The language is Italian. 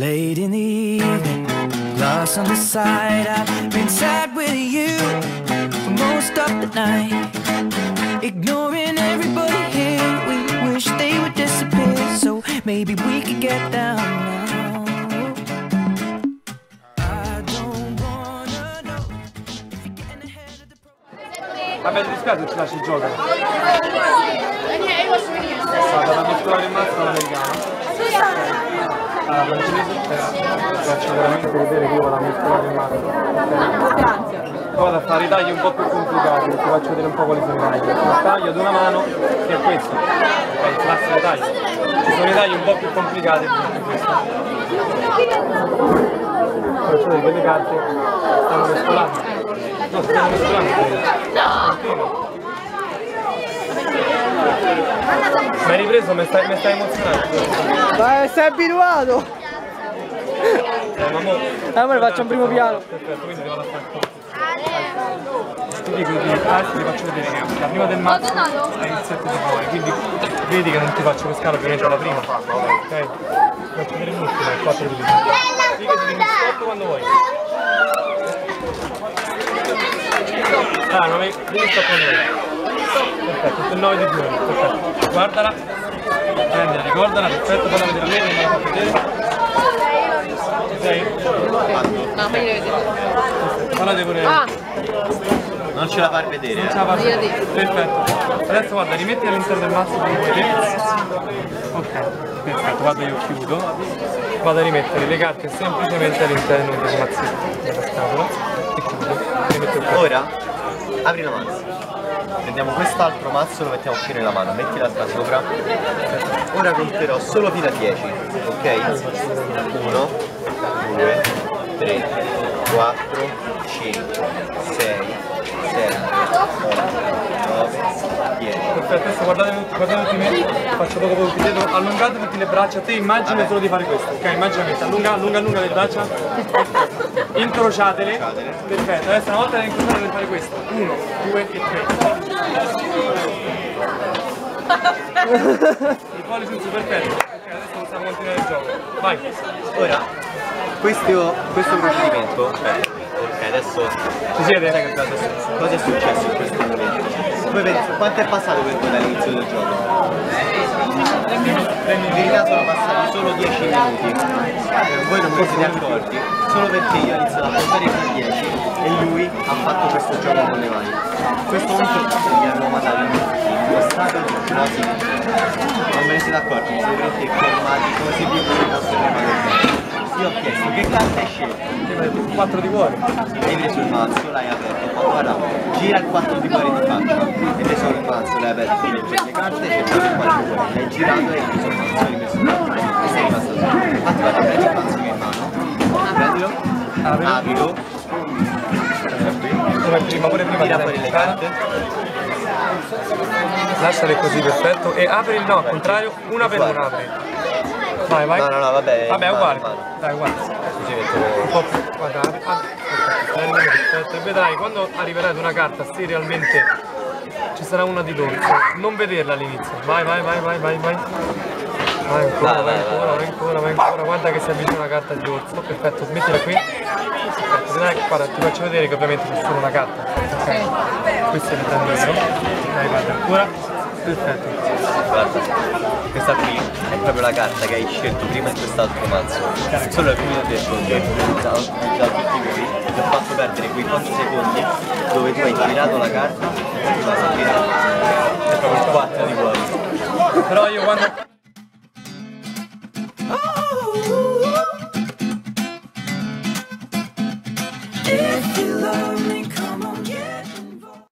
late in the evening, glass on the side. I've been sad with you for most of the night. Ignoring everybody here, we wish they would disappear. So maybe we could get down now. I don't wanna know if you're getting ahead Faccio veramente vedere che io vado a in. Poi vado a fare i tagli un po' più complicati, ti faccio vedere un po' quali sono i tagli. Il taglio ad una mano, che è questo, è il classico taglio. Ci sono i tagli un po' più complicati. Faccio vedere che carte stanno mescolando. No, stanno mescolando. Mi hai ripreso, mi stai, mi stai emozionando. Ma sei abituato! Eh, ma mo... Eh, ora faccio un primo piano. Perfetto, quindi a fare qua. Ti dico, ti, adesso ti faccio vedere che la prima del mazzo è il 7 di cuore, quindi vedi che non ti faccio pescare ovviamente la prima. Ok? Ti faccio vedere l'ultima, il 4 di vita. Sì che ti quando vuoi. Ah, non devi stop quando vuoi. Perfetto, il 9 di giugno, perfetto. Guardala, prendila, ricordala, perfetto, falla vedere a me, non la fa vedere. No, meglio vedere. Falla. Ah, Non ce la far vedere. Non eh. ce la faccio. Io dico. Perfetto. Adesso guarda, rimetti all'interno del mazzo come vuoi. Ok, perfetto, vado io chiudo. Vado a rimettere le carte semplicemente all'interno del mazzetto della scatola e chiudo. Ora apri la mazza prendiamo quest'altro mazzo e lo mettiamo qui nella mano. Metti l'altra sopra. Ora conterò solo fino a 10 ok? 1 2 3 4 5 6 7 8 9 10 perfetto adesso guardate, guardate tutti me faccio poco poco più dietro allungate tutte le braccia. Te immagina Vabbè. solo di fare questo ok? Immagina questo allunga allunga allunga le braccia. Incrociatele. Perfetto. Adesso una volta le incrociate devi fare questo. 1 2 e 3 i polli sul superferro. Ok, adesso possiamo continuare il gioco. Vai. Ora, questo, questo procedimento... Cioè, ok, adesso... Ci siete? Cosa è successo in questo momento? Come pensate, quanto è passato per voi dall'inizio del gioco? In verità sono passati solo 10 minuti. Eh, voi non vi siete accorti, solo perché io ho iniziato a portare con 10 e lui ha fatto questo gioco con le mani. Questo momento mi hanno mandato in uno stato di ipnosi non me ne siete accorti, mi dovrete fermati come se vi fosse prima Io ho chiesto che carta hai scelto? 4 di cuore. Hai preso il mazzo, l'hai aperto, poi guarda, gira il 4 di cuore di faccia, hai preso il mazzo, l'hai aperto, hai preso le carte, preso il 4 di cuore, l'hai girato e hai preso il mazzo, hai messo il mazzo e sei rimasto solo. Infatti guarda, prendi il mazzo che hai in mano, prendilo, aprilo, Come prima, pure prima tira fuori dai le carte, Lasciale così, perfetto. E apri il no, al contrario, una per una apri. Vai, vai. No, no, no, vabbè, Vabbè, è uguale. Dai, uguale. così metto Un po' più. Guarda, apri. Perfetto, prendilo, perfetto. E vedrai, quando arriverai ad una carta, se realmente ci sarà una di dorso, non vederla all'inizio. Vai, vai, vai, vai, vai, vai. Vai ancora, Vai, vai, vai, ancora, vai ancora, vai ancora. Guarda che si avvicina una carta di dorso. Perfetto, smettila qui. Perfetto, vedrai, guarda, ti faccio vedere che ovviamente c'è solo una carta. Ok? Queste le prendo io. Dai, guarda, ancora. Perfetto. Guarda, questa qui è proprio la carta che hai scelto prima in quest'altro mazzo. Solo che mi ho detto che ho utilizzato utilizzato tutti voi e ti ho fatto perdere quei pochi secondi dove tu hai girato la carta e ti vas a girare. È proprio il 4 di cuore. Però io quando... Oh, if you love